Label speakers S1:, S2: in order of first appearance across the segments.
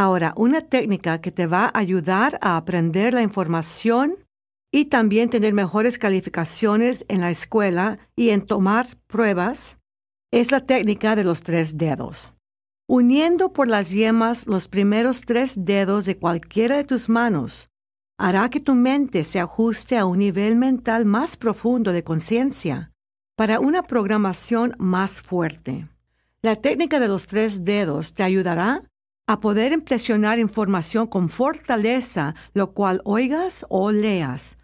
S1: Ahora, una técnica que te va a ayudar a aprender la información y también tener mejores calificaciones en la escuela y en tomar pruebas es la técnica de los tres dedos. Uniendo por las yemas los primeros tres dedos de cualquiera de tus manos, hará que tu mente se ajuste a un nivel mental más profundo de conciencia para una programación más fuerte. La técnica de los tres dedos te ayudará a poder impresionar información con fortaleza, lo cual oigas o leas.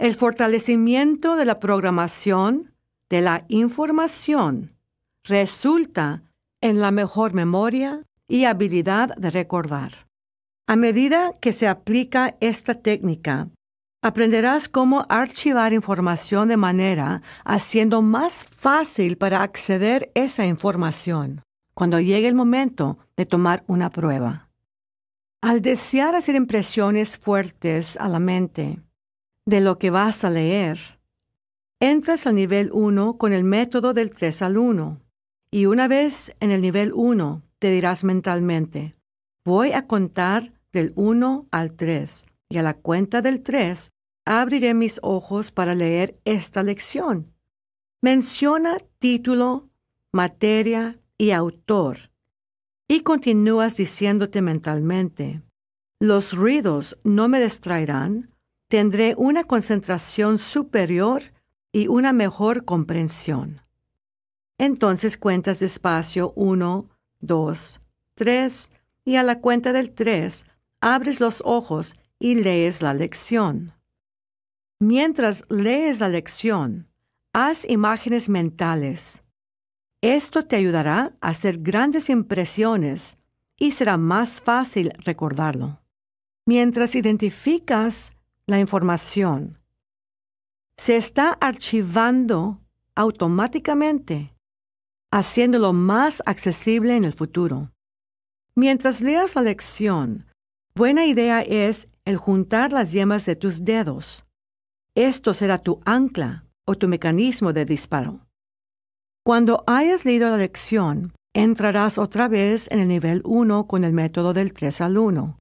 S1: El fortalecimiento de la programación de la información resulta en la mejor memoria y habilidad de recordar. A medida que se aplica esta técnica, aprenderás cómo archivar información de manera haciendo más fácil para acceder esa información cuando llegue el momento de tomar una prueba. Al desear hacer impresiones fuertes a la mente de lo que vas a leer, entras al nivel 1 con el método del 3 al 1 y una vez en el nivel 1, te dirás mentalmente, voy a contar del 1 al 3 y a la cuenta del 3 abriré mis ojos para leer esta lección. Menciona título, materia y autor y continúas diciéndote mentalmente, los ruidos no me distraerán, tendré una concentración superior y una mejor comprensión. Entonces cuentas despacio uno, dos, tres, y a la cuenta del tres abres los ojos y lees la lección. Mientras lees la lección, haz imágenes mentales. Esto te ayudará a hacer grandes impresiones y será más fácil recordarlo. Mientras identificas la información, se está archivando automáticamente haciéndolo más accesible en el futuro. Mientras leas la lección, buena idea es el juntar las yemas de tus dedos. Esto será tu ancla o tu mecanismo de disparo. Cuando hayas leído la lección, entrarás otra vez en el nivel 1 con el método del 3 al 1.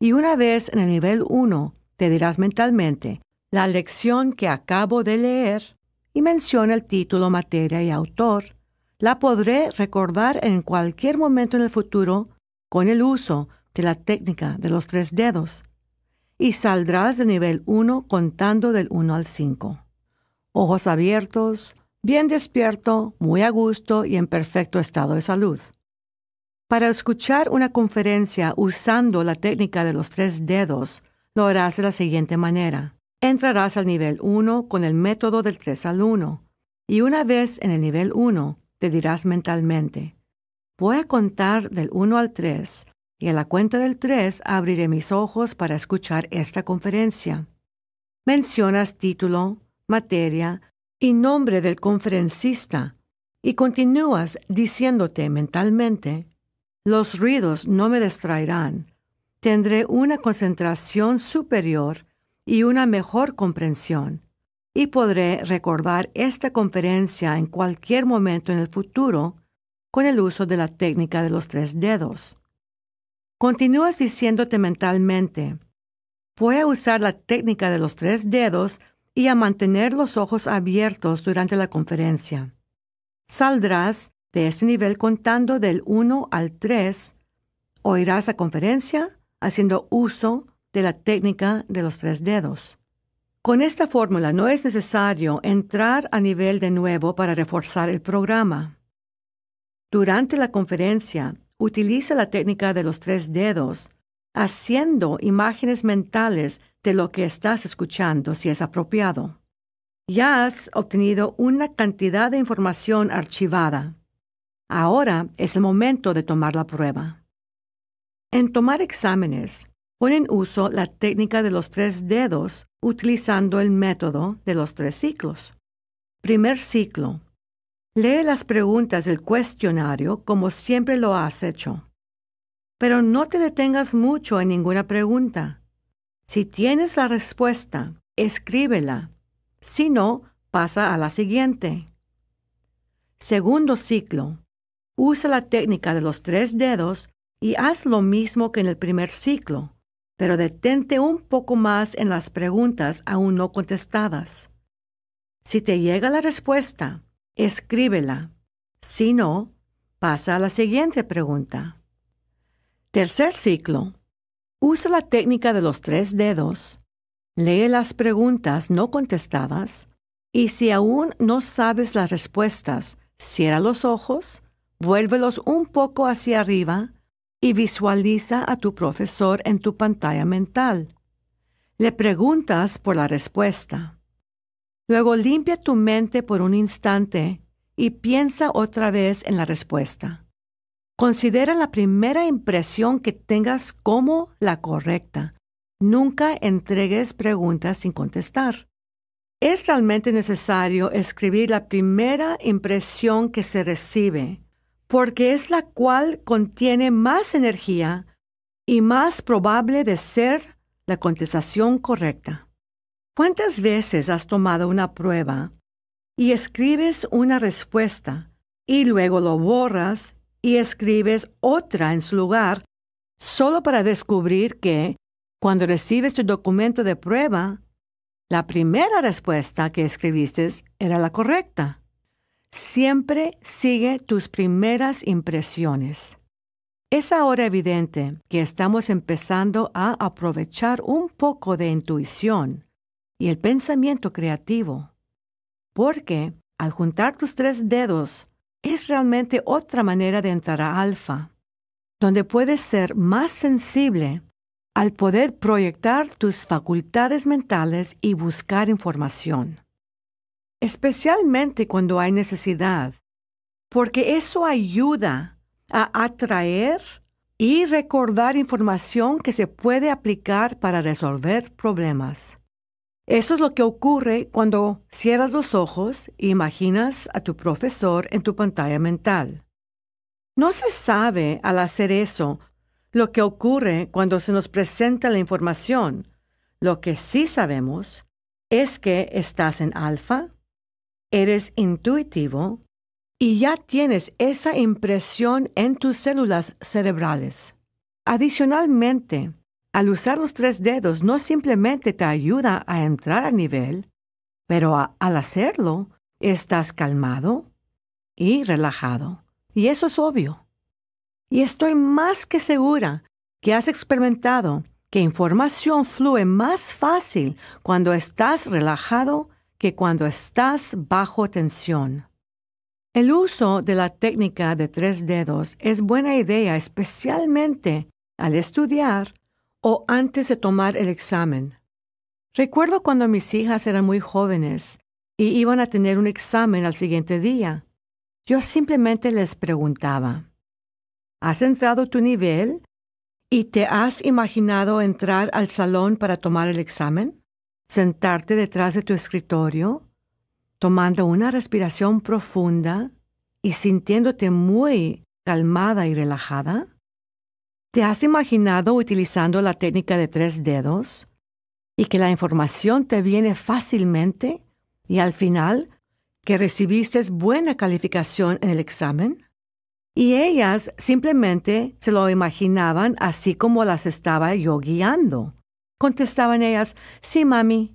S1: Y una vez en el nivel 1, te dirás mentalmente la lección que acabo de leer y menciona el título, materia y autor la podré recordar en cualquier momento en el futuro con el uso de la técnica de los tres dedos. Y saldrás de nivel 1 contando del 1 al 5. Ojos abiertos, bien despierto, muy a gusto y en perfecto estado de salud. Para escuchar una conferencia usando la técnica de los tres dedos, lo harás de la siguiente manera. Entrarás al nivel 1 con el método del 3 al 1 y una vez en el nivel 1, te dirás mentalmente, voy a contar del 1 al 3 y a la cuenta del 3 abriré mis ojos para escuchar esta conferencia. Mencionas título, materia y nombre del conferencista y continúas diciéndote mentalmente, los ruidos no me distraerán, tendré una concentración superior y una mejor comprensión y podré recordar esta conferencia en cualquier momento en el futuro con el uso de la técnica de los tres dedos. Continúas diciéndote mentalmente, voy a usar la técnica de los tres dedos y a mantener los ojos abiertos durante la conferencia. Saldrás de ese nivel contando del 1 al 3. Oirás la conferencia haciendo uso de la técnica de los tres dedos. Con esta fórmula no es necesario entrar a nivel de nuevo para reforzar el programa. Durante la conferencia, utiliza la técnica de los tres dedos, haciendo imágenes mentales de lo que estás escuchando si es apropiado. Ya has obtenido una cantidad de información archivada. Ahora es el momento de tomar la prueba. En tomar exámenes, Pon en uso la técnica de los tres dedos utilizando el método de los tres ciclos. Primer ciclo. Lee las preguntas del cuestionario como siempre lo has hecho. Pero no te detengas mucho en ninguna pregunta. Si tienes la respuesta, escríbela. Si no, pasa a la siguiente. Segundo ciclo. Usa la técnica de los tres dedos y haz lo mismo que en el primer ciclo, pero detente un poco más en las preguntas aún no contestadas. Si te llega la respuesta, escríbela. Si no, pasa a la siguiente pregunta. Tercer ciclo. Usa la técnica de los tres dedos. Lee las preguntas no contestadas y si aún no sabes las respuestas, cierra los ojos, vuélvelos un poco hacia arriba y visualiza a tu profesor en tu pantalla mental. Le preguntas por la respuesta. Luego limpia tu mente por un instante y piensa otra vez en la respuesta. Considera la primera impresión que tengas como la correcta. Nunca entregues preguntas sin contestar. Es realmente necesario escribir la primera impresión que se recibe porque es la cual contiene más energía y más probable de ser la contestación correcta. ¿Cuántas veces has tomado una prueba y escribes una respuesta y luego lo borras y escribes otra en su lugar solo para descubrir que, cuando recibes tu documento de prueba, la primera respuesta que escribiste era la correcta? Siempre sigue tus primeras impresiones. Es ahora evidente que estamos empezando a aprovechar un poco de intuición y el pensamiento creativo, porque al juntar tus tres dedos es realmente otra manera de entrar a alfa, donde puedes ser más sensible al poder proyectar tus facultades mentales y buscar información especialmente cuando hay necesidad, porque eso ayuda a atraer y recordar información que se puede aplicar para resolver problemas. Eso es lo que ocurre cuando cierras los ojos e imaginas a tu profesor en tu pantalla mental. No se sabe al hacer eso lo que ocurre cuando se nos presenta la información. Lo que sí sabemos es que estás en alfa eres intuitivo y ya tienes esa impresión en tus células cerebrales. Adicionalmente, al usar los tres dedos no simplemente te ayuda a entrar a nivel, pero al hacerlo estás calmado y relajado. Y eso es obvio. Y estoy más que segura que has experimentado que información fluye más fácil cuando estás relajado que cuando estás bajo tensión. El uso de la técnica de tres dedos es buena idea especialmente al estudiar o antes de tomar el examen. Recuerdo cuando mis hijas eran muy jóvenes y iban a tener un examen al siguiente día. Yo simplemente les preguntaba, ¿has entrado tu nivel y te has imaginado entrar al salón para tomar el examen? sentarte detrás de tu escritorio, tomando una respiración profunda y sintiéndote muy calmada y relajada? ¿Te has imaginado utilizando la técnica de tres dedos y que la información te viene fácilmente y al final que recibiste buena calificación en el examen? Y ellas simplemente se lo imaginaban así como las estaba yo guiando Contestaban ellas, sí, mami.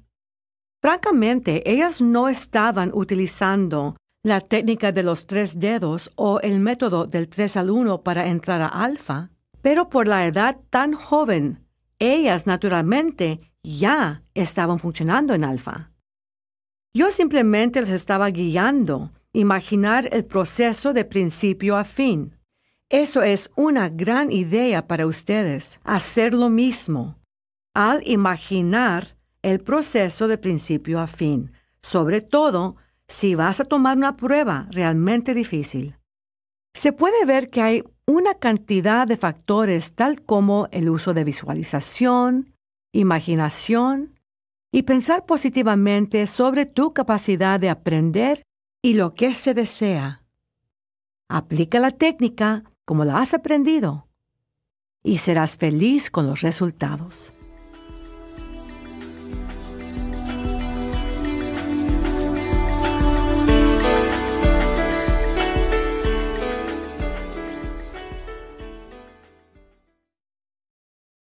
S1: Francamente, ellas no estaban utilizando la técnica de los tres dedos o el método del tres al uno para entrar a alfa, pero por la edad tan joven, ellas naturalmente ya estaban funcionando en alfa. Yo simplemente les estaba guiando, imaginar el proceso de principio a fin. Eso es una gran idea para ustedes, hacer lo mismo al imaginar el proceso de principio a fin, sobre todo si vas a tomar una prueba realmente difícil. Se puede ver que hay una cantidad de factores tal como el uso de visualización, imaginación y pensar positivamente sobre tu capacidad de aprender y lo que se desea. Aplica la técnica como la has aprendido y serás feliz con los resultados.